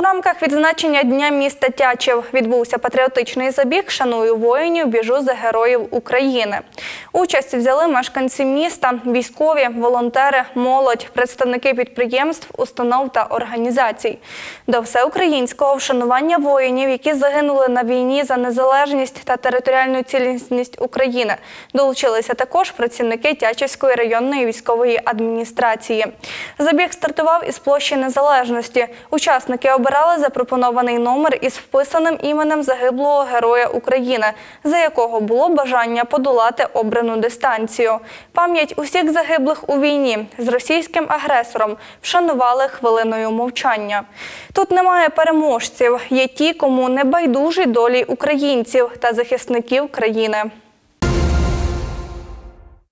У рамках відзначення Дня міста Тячів відбувся патріотичний забіг Шаную воїнів, біжу за героїв України. Участь взяли мешканці міста, військові, волонтери, молодь, представники підприємств, установ та організацій. До всеукраїнського вшанування воїнів, які загинули на війні за незалежність та територіальну цілісність України, долучилися також працівники Тячівської районної військової адміністрації. Забіг стартував із площі Незалежності. Учасники обирали запропонований номер із вписаним іменем загиблого героя України, за якого було бажання подолати обрану дистанцію. Пам'ять усіх загиблих у війні з російським агресором вшанували хвилиною мовчання. Тут немає переможців, є ті, кому не байдужі долі українців та захисників країни.